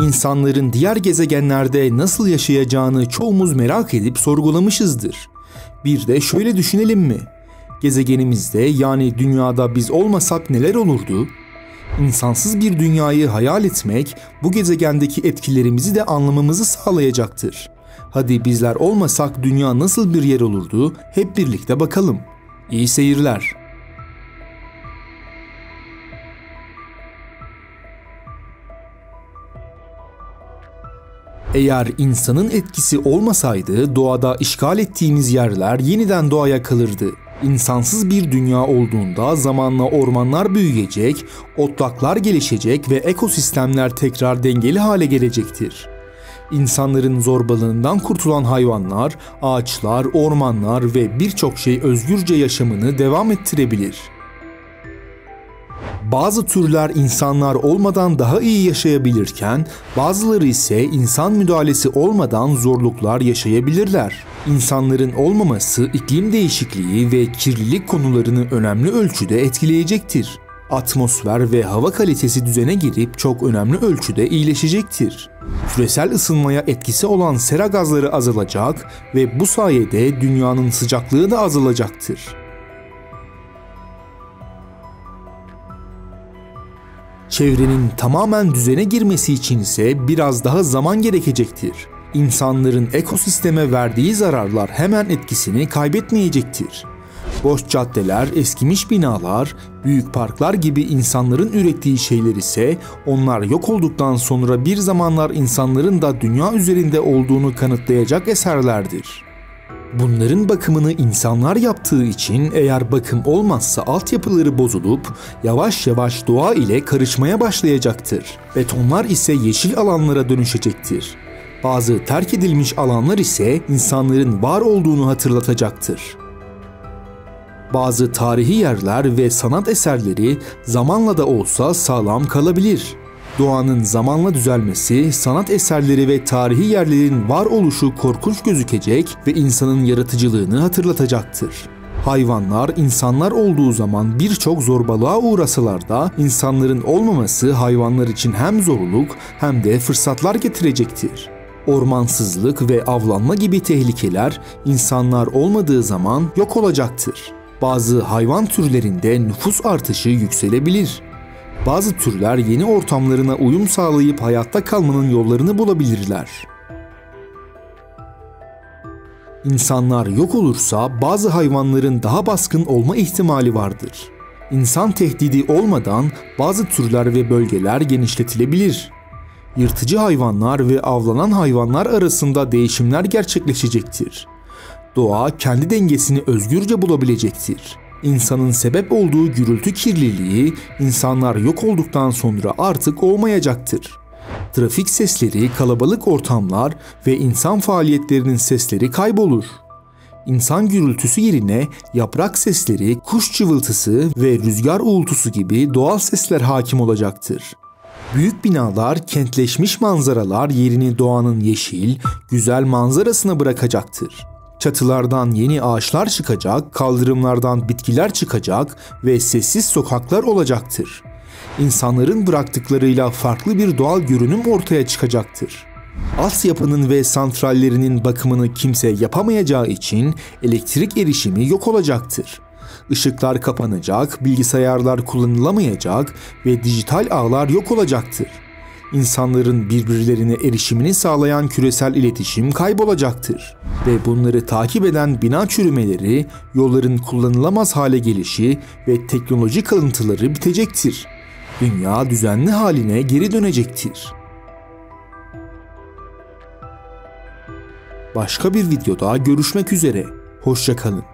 İnsanların diğer gezegenlerde nasıl yaşayacağını çoğumuz merak edip sorgulamışızdır. Bir de şöyle düşünelim mi? Gezegenimizde yani dünyada biz olmasak neler olurdu? İnsansız bir dünyayı hayal etmek bu gezegendeki etkilerimizi de anlamamızı sağlayacaktır. Hadi bizler olmasak dünya nasıl bir yer olurdu? Hep birlikte bakalım. İyi seyirler. Eğer insanın etkisi olmasaydı doğada işgal ettiğimiz yerler yeniden doğaya kalırdı. İnsansız bir dünya olduğunda zamanla ormanlar büyüyecek, otlaklar gelişecek ve ekosistemler tekrar dengeli hale gelecektir. İnsanların zorbalığından kurtulan hayvanlar, ağaçlar, ormanlar ve birçok şey özgürce yaşamını devam ettirebilir. Bazı türler insanlar olmadan daha iyi yaşayabilirken bazıları ise insan müdahalesi olmadan zorluklar yaşayabilirler. İnsanların olmaması iklim değişikliği ve kirlilik konularını önemli ölçüde etkileyecektir. Atmosfer ve hava kalitesi düzene girip çok önemli ölçüde iyileşecektir. Küresel ısınmaya etkisi olan sera gazları azalacak ve bu sayede dünyanın sıcaklığı da azalacaktır. Çevrenin tamamen düzene girmesi için ise biraz daha zaman gerekecektir. İnsanların ekosisteme verdiği zararlar hemen etkisini kaybetmeyecektir. Boş caddeler, eskimiş binalar, büyük parklar gibi insanların ürettiği şeyler ise onlar yok olduktan sonra bir zamanlar insanların da dünya üzerinde olduğunu kanıtlayacak eserlerdir. Bunların bakımını insanlar yaptığı için eğer bakım olmazsa altyapıları bozulup yavaş yavaş doğa ile karışmaya başlayacaktır. Betonlar ise yeşil alanlara dönüşecektir. Bazı terk edilmiş alanlar ise insanların var olduğunu hatırlatacaktır. Bazı tarihi yerler ve sanat eserleri zamanla da olsa sağlam kalabilir. Doğanın zamanla düzelmesi, sanat eserleri ve tarihi yerlerin var oluşu korkunç gözükecek ve insanın yaratıcılığını hatırlatacaktır. Hayvanlar insanlar olduğu zaman birçok zorbalığa uğrasalar da insanların olmaması hayvanlar için hem zorluk hem de fırsatlar getirecektir. Ormansızlık ve avlanma gibi tehlikeler insanlar olmadığı zaman yok olacaktır. Bazı hayvan türlerinde nüfus artışı yükselebilir. Bazı türler yeni ortamlarına uyum sağlayıp hayatta kalmanın yollarını bulabilirler. İnsanlar yok olursa bazı hayvanların daha baskın olma ihtimali vardır. İnsan tehdidi olmadan bazı türler ve bölgeler genişletilebilir. Yırtıcı hayvanlar ve avlanan hayvanlar arasında değişimler gerçekleşecektir. Doğa kendi dengesini özgürce bulabilecektir. İnsanın sebep olduğu gürültü kirliliği insanlar yok olduktan sonra artık olmayacaktır. Trafik sesleri, kalabalık ortamlar ve insan faaliyetlerinin sesleri kaybolur. İnsan gürültüsü yerine yaprak sesleri, kuş cıvıltısı ve rüzgar uğultusu gibi doğal sesler hakim olacaktır. Büyük binalar, kentleşmiş manzaralar yerini doğanın yeşil, güzel manzarasına bırakacaktır. Çatılardan yeni ağaçlar çıkacak, kaldırımlardan bitkiler çıkacak ve sessiz sokaklar olacaktır. İnsanların bıraktıklarıyla farklı bir doğal görünüm ortaya çıkacaktır. Altyapının ve santrallerinin bakımını kimse yapamayacağı için elektrik erişimi yok olacaktır. Işıklar kapanacak, bilgisayarlar kullanılamayacak ve dijital ağlar yok olacaktır. İnsanların birbirlerine erişimini sağlayan küresel iletişim kaybolacaktır ve bunları takip eden bina çürümeleri, yolların kullanılamaz hale gelişi ve teknoloji kalıntıları bitecektir. Dünya düzenli haline geri dönecektir. Başka bir videoda görüşmek üzere. Hoşçakalın.